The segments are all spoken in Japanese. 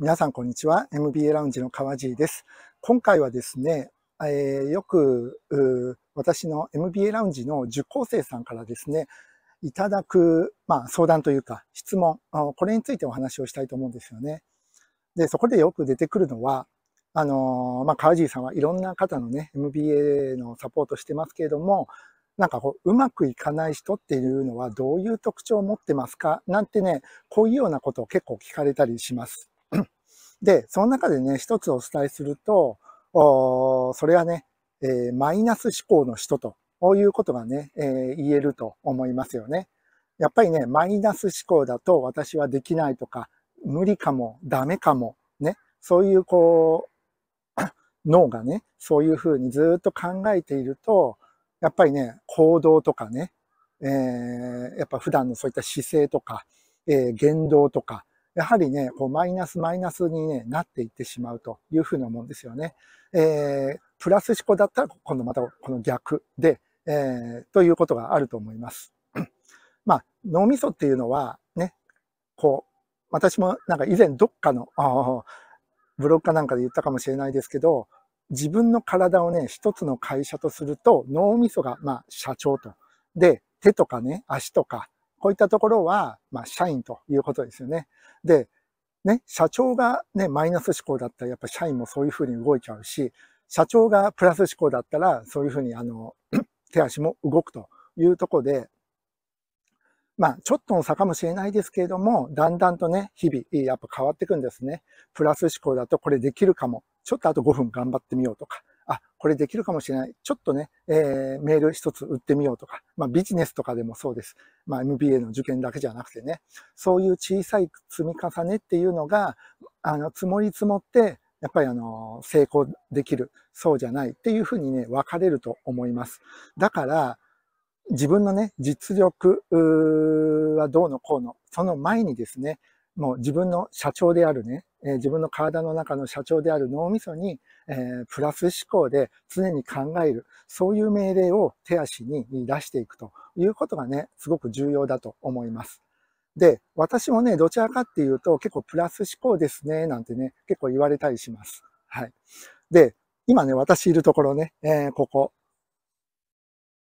皆さん、こんにちは。MBA ラウンジの川地です。今回はですね、えー、よく私の MBA ラウンジの受講生さんからですね、いただく、まあ、相談というか質問、これについてお話をしたいと思うんですよね。で、そこでよく出てくるのは、あのー、まあ、川地さんはいろんな方のね、MBA のサポートしてますけれども、なんかこう、うまくいかない人っていうのはどういう特徴を持ってますか？なんてね、こういうようなことを結構聞かれたりします。で、その中でね、一つお伝えすると、それはね、えー、マイナス思考の人ということがね、えー、言えると思いますよね。やっぱりね、マイナス思考だと私はできないとか、無理かも、ダメかも、ね、そういうこう、脳がね、そういうふうにずっと考えていると、やっぱりね、行動とかね、えー、やっぱ普段のそういった姿勢とか、えー、言動とか、やはりね、こうマイナスマイナスに、ね、なっていってしまうというふうなもんですよね。えー、プラス思考だったら今度またこの逆で、えー、ということがあると思います。まあ、脳みそっていうのはね、こう、私もなんか以前どっかの、ブログかなんかで言ったかもしれないですけど、自分の体をね、一つの会社とすると、脳みそが、まあ、社長と。で、手とかね、足とか、こういったところは、まあ、社員ということですよね。で、ね、社長がね、マイナス思考だったら、やっぱ社員もそういうふうに動いちゃうし、社長がプラス思考だったら、そういうふうに、あの、手足も動くというところで、まあ、ちょっとの差かもしれないですけれども、だんだんとね、日々、やっぱ変わっていくんですね。プラス思考だとこれできるかも。ちょっとあと5分頑張ってみようとか。あ、これできるかもしれない。ちょっとね、えー、メール一つ売ってみようとか、まあビジネスとかでもそうです。まあ MBA の受験だけじゃなくてね、そういう小さい積み重ねっていうのが、あの、積もり積もって、やっぱりあの、成功できる、そうじゃないっていうふうにね、分かれると思います。だから、自分のね、実力はどうのこうの、その前にですね、もう自分の社長であるね、えー、自分の体の中の社長である脳みそに、えー、プラス思考で常に考える、そういう命令を手足に出していくということがね、すごく重要だと思います。で、私もね、どちらかっていうと結構プラス思考ですね、なんてね、結構言われたりします。はい。で、今ね、私いるところね、えー、ここ、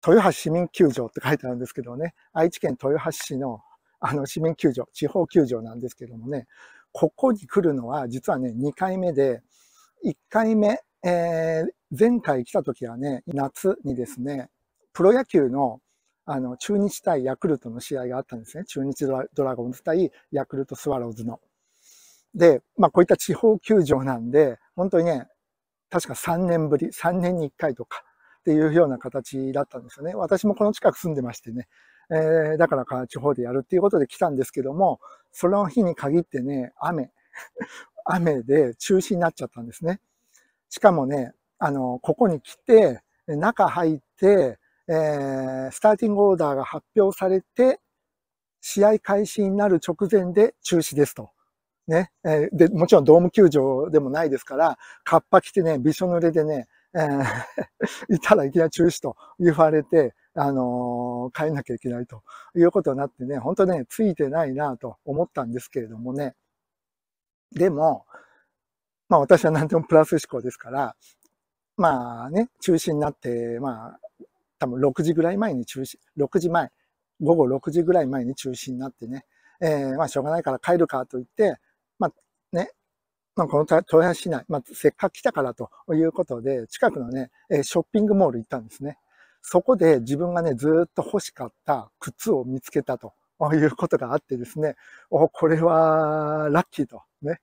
豊橋市民球場って書いてあるんですけどね、愛知県豊橋市のあの市民球場、地方球場なんですけどもね、ここに来るのは実はね、2回目で、1回目、えー、前回来た時はね、夏にですね、プロ野球のあの中日対ヤクルトの試合があったんですね。中日ドラゴンズ対ヤクルトスワローズの。で、まあこういった地方球場なんで、本当にね、確か3年ぶり、3年に1回とかっていうような形だったんですよね。私もこの近く住んでましてね、えー、だからか地方でやるっていうことで来たんですけども、その日に限ってね、雨、雨で中止になっちゃったんですね。しかもね、あの、ここに来て、中入って、えー、スターティングオーダーが発表されて、試合開始になる直前で中止ですと。ね。えー、で、もちろんドーム球場でもないですから、カッパ着てね、びしょ濡れでね、えー、いたらいきなり中止と言われて、あのー、変えなきゃいけないということになってね、本当ね、ついてないなと思ったんですけれどもね。でも、まあ私は何でもプラス思考ですから、まあね、中止になって、まあ、多分6時ぐらい前に中止、6時前、午後6時ぐらい前に中止になってね、えー、まあしょうがないから帰るかと言って、まあね、まあ、この豊橋市内、まあ、せっかく来たからということで、近くのね、ショッピングモール行ったんですね。そこで自分がね、ずっと欲しかった靴を見つけたということがあってですね、お、これはラッキーと。ね。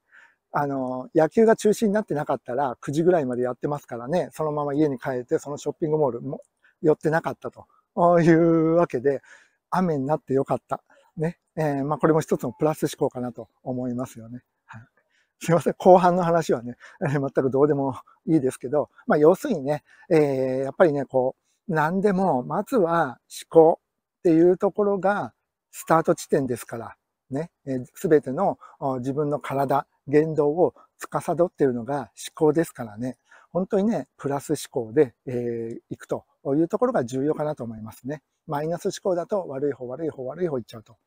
あの、野球が中止になってなかったら9時ぐらいまでやってますからね、そのまま家に帰ってそのショッピングモールも寄ってなかったというわけで、雨になってよかった。ね。えー、まあこれも一つのプラス思考かなと思いますよね。はい。すいません。後半の話はね、え、全くどうでもいいですけど、まあ要するにね、えー、やっぱりね、こう、何でも、まずは思考っていうところがスタート地点ですから、ね、すべての自分の体、言動を司っているのが思考ですからね、本当にね、プラス思考で、えー、いくというところが重要かなと思いますね。マイナス思考だと悪い方、悪い方、悪い方いっちゃうと。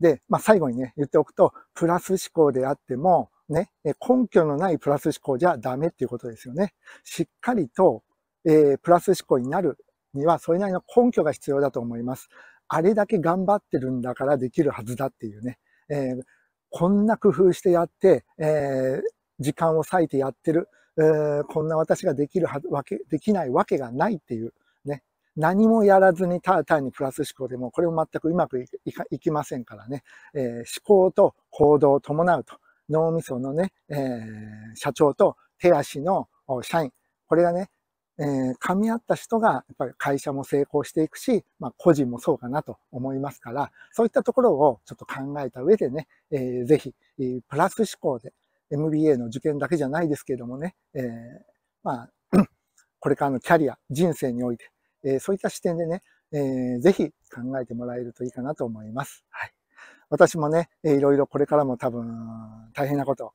で、まあ、最後にね、言っておくと、プラス思考であっても、ね、根拠のないプラス思考じゃダメっていうことですよね。しっかりと、えー、プラス思考になるには、それなりの根拠が必要だと思います。あれだけ頑張ってるんだからできるはずだっていうね。えー、こんな工夫してやって、えー、時間を割いてやってる、えー、こんな私ができるはわけ、できないわけがないっていう、ね。何もやらずにただ単にプラス思考でも、これも全くうまくいきませんからね。えー、思考と行動を伴うと。脳みそのね、えー、社長と手足の社員。これがね、えー、噛み合った人が、やっぱり会社も成功していくし、まあ、個人もそうかなと思いますから、そういったところをちょっと考えた上でね、えー、ぜひ、プラス思考で、MBA の受験だけじゃないですけれどもね、えー、まあ、これからのキャリア、人生において、えー、そういった視点でね、えー、ぜひ考えてもらえるといいかなと思います。はい。私もね、いろいろこれからも多分大変なこと、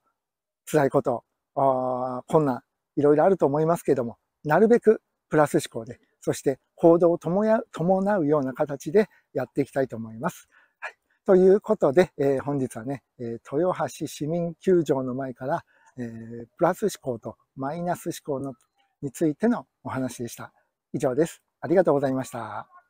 辛いこと、あ困難、いろいろあると思いますけども、なるべくプラス思考で、そして行動を伴うような形でやっていきたいと思います。はい、ということで、えー、本日はね、えー、豊橋市民球場の前から、えー、プラス思考とマイナス思考のについてのお話でした。以上です。ありがとうございました。